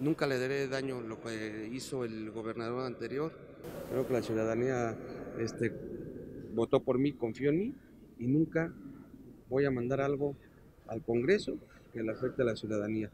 Nunca le daré daño lo que hizo el gobernador anterior. Creo que la ciudadanía este, votó por mí, confió en mí y nunca voy a mandar algo al Congreso que le afecte a la ciudadanía.